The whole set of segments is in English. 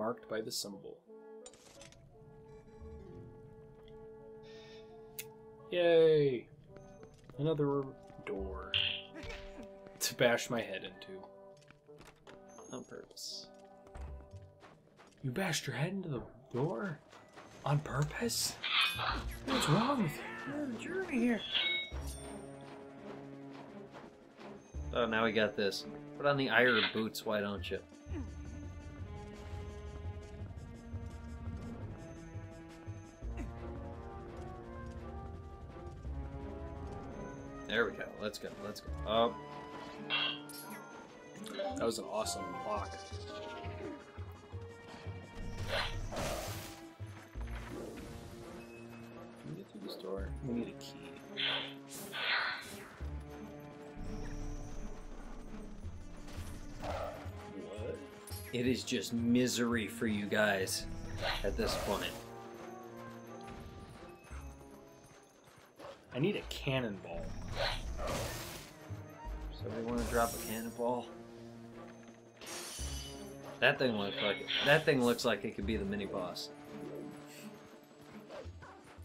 marked by the symbol. Yay! Another door to bash my head into. On purpose. You bashed your head into the door? On purpose? What's wrong with you? You're on a journey here. Oh, now we got this. Put on the iron boots, why don't you? Let's go. Let's go. Oh, That was an awesome block. Can we get through this door? We need a key. What? it is just misery for you guys at this point. I need a cannonball. Somebody want to drop a cannonball? That thing looks like that thing looks like it could be the mini boss.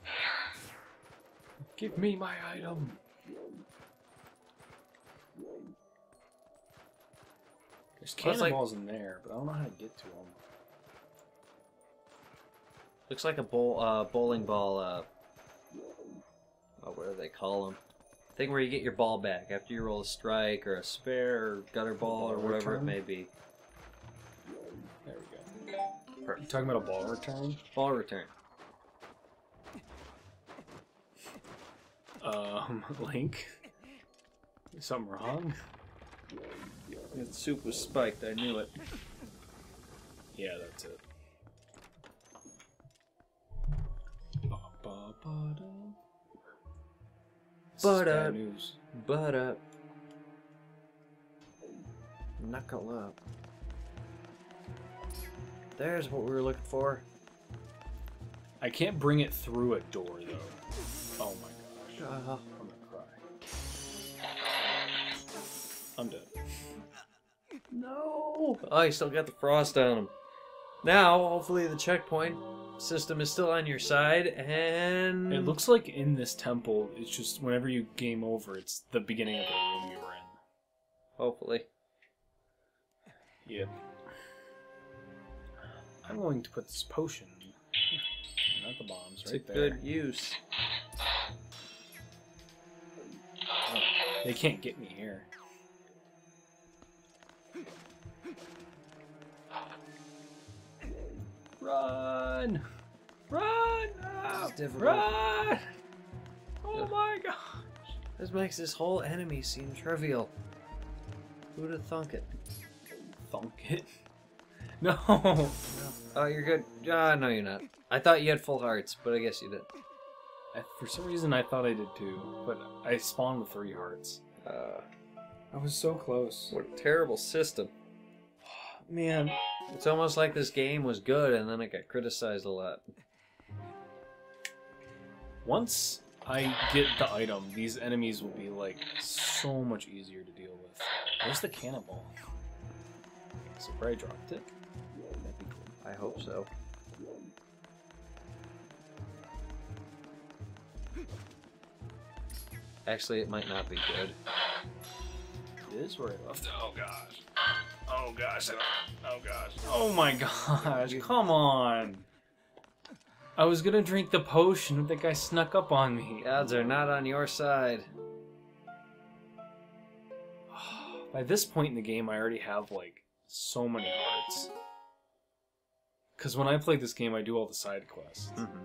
Give me my item. There's Well, it's like- cannonballs in there, but I don't know how to get to them. Looks like a bowl, uh, bowling ball. Uh, oh, what do they call them? Thing where you get your ball back after you roll a strike or a spare or gutter ball or whatever return? it may be. There we go. You talking about a ball return? Ball return. Um, Link? Something wrong? The soup was spiked. I knew it. Yeah, that's it. Ba, ba, ba, da. This is But, bad uh, news. Butt up. Knuckle up. There's what we were looking for. I can't bring it through a door though. Oh my gosh. Uh, I'm gonna cry. I'm dead. no! Oh, you still got the frost on him. Now, hopefully, the checkpoint system is still on your side, and It looks like in this temple, it's just whenever you game over, it's the beginning of the room you were in. hopefully. Yep. I'm going to put this potion, not the bombs, It's right a there. good use. Oh, they can't get me here. Run! Run! Ah, It's difficult. Run! Oh my god! This makes this whole enemy seem trivial. Who'd have thunk it? Thunk it. No! Oh, you're good. Ah, no, you're not. I thought you had full hearts, but I guess you did. I, for some reason, I thought I did too, but I spawned with three hearts. Uh, I was so close. what a terrible system. Man, It's almost like this game was good and then it got criticized a lot. once I get the item, these enemies will be like so much easier to deal with. Where's the cannonball? So I dropped it. That'd be cool. I hope so. Actually, it might not be good. It is where I left. Oh gosh. Oh gosh. Oh gosh. Oh my gosh. Come on. I was gonna drink the potion, but the guy snuck up on me. The odds are not on your side. By this point in the game, I already have like so many hearts. Because when I play this game, I do all the side quests. Mm-hmm.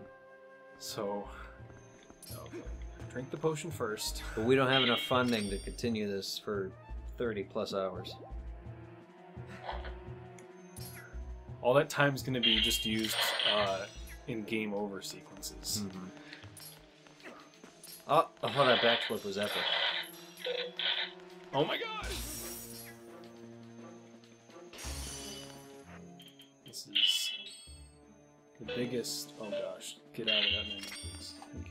So, okay. drink the potion first. But we don't have enough funding to continue this for 30 plus hours. All that time is going to be just used uh, in game over sequences. Mm-hmm. Oh, oh, that backflip was epic. Oh my gosh! This is the biggest. Oh gosh, get out of that menu, please. Thank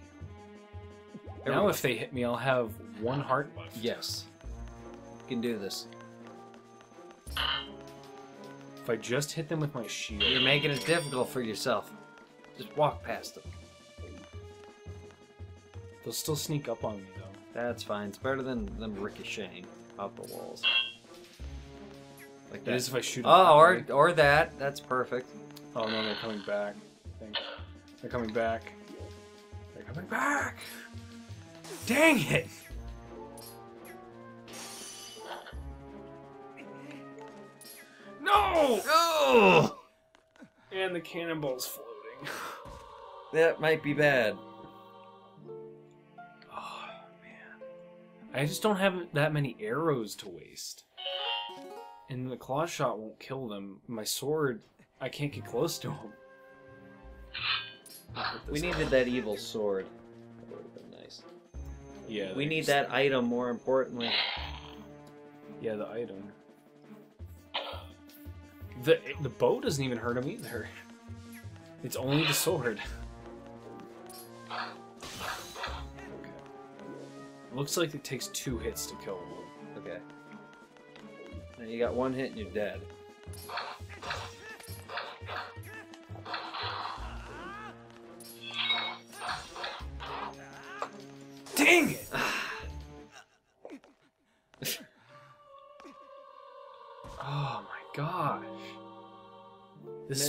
you. Now, if they hit me, I'll have one heart left. Yes. You can do this. If I just hit them with my shield. You're making it difficult for yourself. Just walk past them. They'll still sneak up on me though. That's fine. It's better than them ricocheting off the walls. Like It that. is if I shoot. them Oh, or way. or that. That's perfect. Oh no, they're coming back. They're coming back. They're coming back. Dang it! No! Oh, And the cannonball's floating. that might be bad. Oh man, I just don't have that many arrows to waste. And the claw shot won't kill them. My sword, I can't get close to them. We needed that evil sword. That would have been nice. Yeah, We need that item more importantly. Yeah, the item. The the bow doesn't even hurt him either. It's only the sword. Okay. Looks like it takes two hits to kill him. Okay. Now you got one hit and you're dead. Dang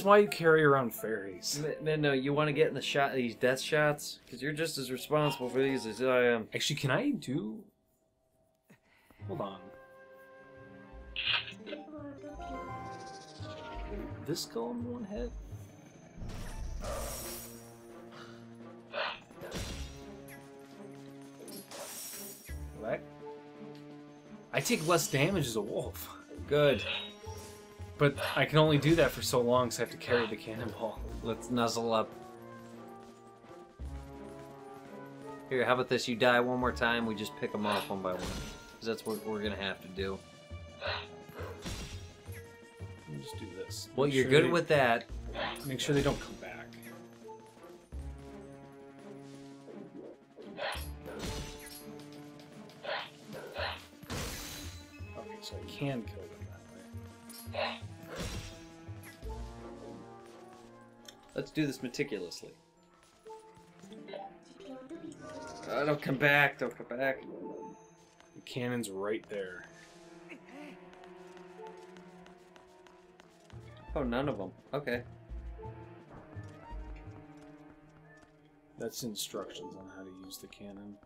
is why you carry around fairies. Man, no, you want to get in the shot these death shots because you're just as responsible for these as I am. Actually, can I do. Hold on. This him in one hit? What? I take less damage as a wolf. Good. But I can only do that for so long, so I have to carry the cannonball. Let's nuzzle up. Here, how about this? You die one more time, we just pick them off one by one. Because that's what we're gonna have to do. Let me just do this. Well, Make you're sure good they- with that. Make sure they don't come back. Okay, so I can kill Let's do this meticulously. Oh, don't come back! Don't come back! The cannon's right there. Oh, none of them. Okay. That's instructions on how to use the cannon.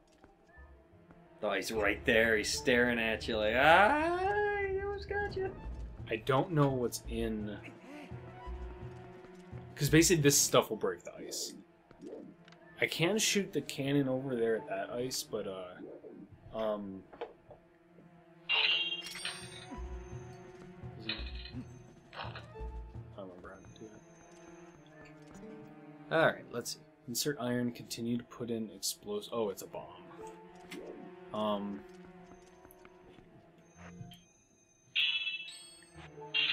Oh, he's right there. He's staring at you like, ah, he almost got you. I don't know what's in. Because basically, this stuff will break the ice. I can shoot the cannon over there at that ice, but, uh. Um. I remember how to do it. All right, let's see. Insert iron, continue to put in explosive. Oh, it's a bomb. Um.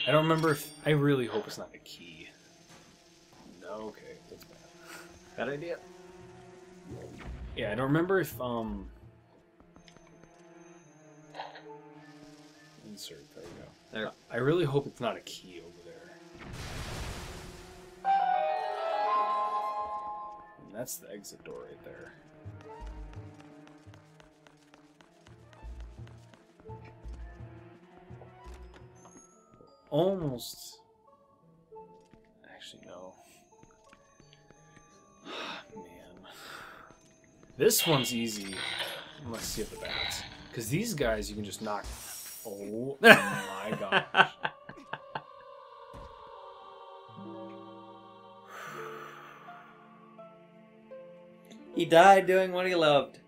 I don't remember if. I really hope it's not a key. Okay, that's bad. Bad idea. Yeah, I don't remember if, um. Insert, there we go. There. I really hope it's not a key over there. And that's the exit door right there. Almost. This one's easy. Let's see if the bats. Because these guys you can just knock. Oh my gosh. He died doing what he loved.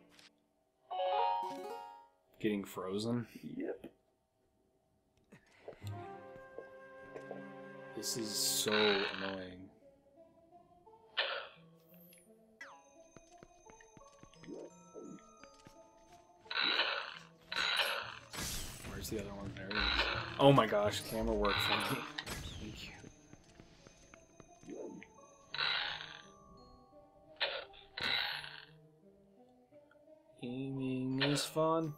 Getting frozen. Yep. This is so annoying. Where's the other one? There it is. Oh my gosh, camera work for me. Thank you. Aiming is fun.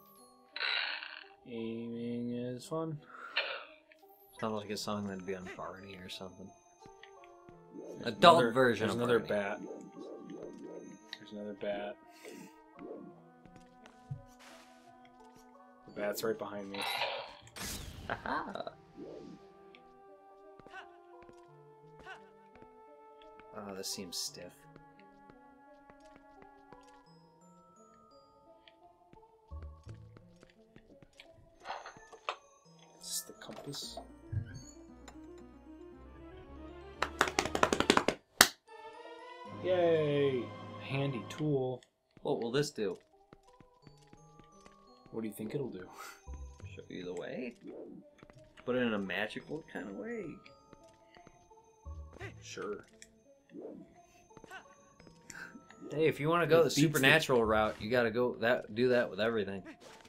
Aiming is fun. Sounds like a song that'd be on Barney or something. There's Adult another- version There's another Barney. bat. There's another bat. The bat's right behind me. Aha! Oh, this seems stiff. Is the compass. Yay! Handy tool. What will this do? What do you think it'll do? Show you the way? But in a magical kind of way. Sure. Hey, if you want to go It the beats the- supernatural route, you got to go that do that with everything.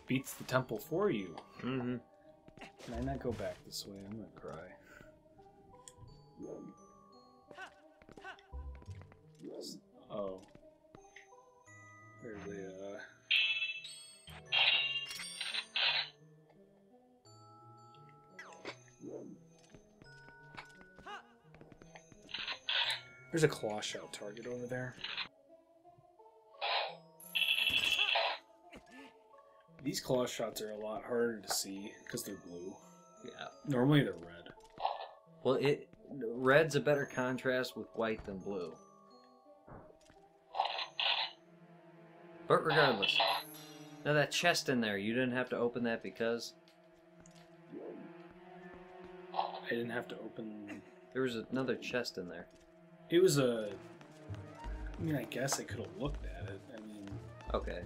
Beats the temple for you. Mm-hmm. Can I not go back this way? I'm gonna cry. Oh. There's a, uh... There's a claw shot target over there. These claw shots are a lot harder to see because they're blue. Yeah. Normally they're red. Well, it red's a better contrast with white than blue. But regardless, now that chest in there, you didn't have to open that because I didn't have to open. there was another chest in there. It was a. I mean, I guess I could have looked at it. I mean, Okay,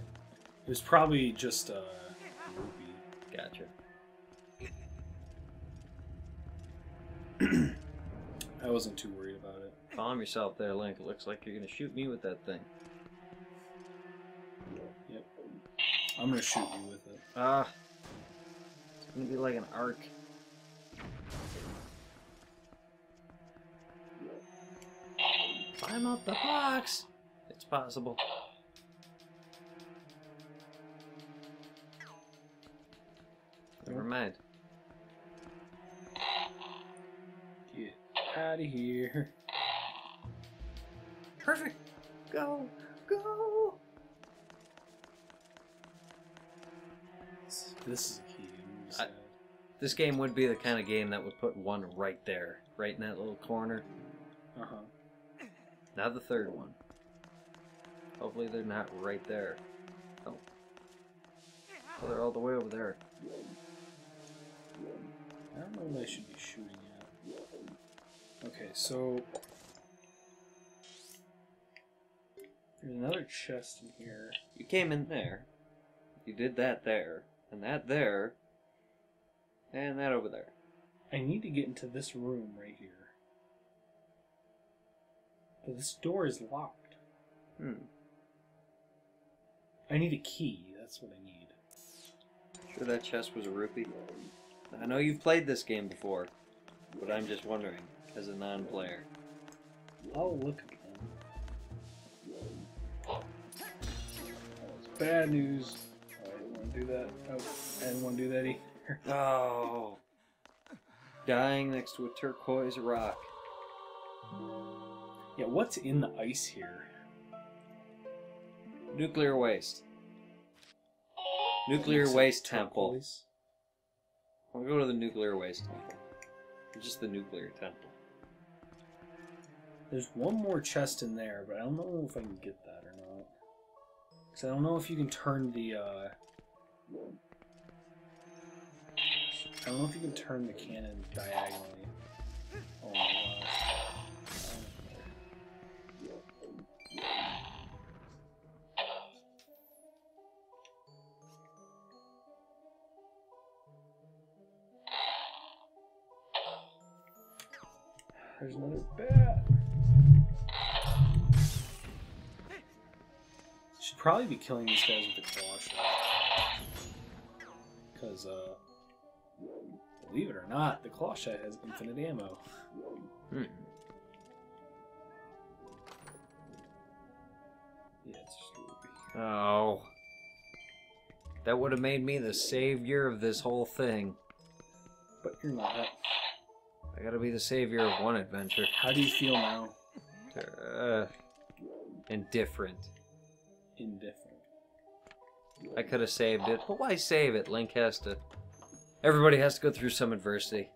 it was probably just a rupee. gotcha. I wasn't too worried about it. Calm yourself there, Link. It looks like you're gonna shoot me with that thing. Yep. I'm gonna shoot you with it. Ah, it's gonna be like an arc. Climb up the box. It's possible. Never mind. Get out of here. Perfect. Go, go. This is a key. I'm just I- sad. This game would be the kind of game that would put one right there, right in that little corner. Now the third one. Hopefully they're not right there. Oh. Oh, they're all the way over there. I don't know what I should be shooting at. Okay, so there's another chest in here. You came in there. You did that there. And that there. And that over there. I need to get into this room right here. This door is locked. Hmm. I need a key. That's what I need. Sure that chest was a rupee? I know you've played this game before. But I'm just wondering, as a non-player. I'll look again. Bad news. I didn't want to do that. Oh, I didn't want to do that either. Oh. Dying next to a turquoise rock. Yeah, what's in the ice here? Nuclear waste. Nuclear waste temple. I'll go to the nuclear waste temple. Just the nuclear temple. There's one more chest in there, but I don't know if I can get that or not. Because I don't know if you can turn the, uh... I don't know if you can turn the cannon diagonally. Oh There's another bat. Should probably be killing these guys with the claw shot. Because, uh, believe it or not, the claw shot has infinite ammo. Hmm. Yeah, it's just a rupee. Oh. That would have made me the savior of this whole thing. But you're not. I gotta be the savior of one adventure. How do you feel now? Uh, indifferent. Indifferent. I could have saved it, but why save it? Link has to. Everybody has to go through some adversity.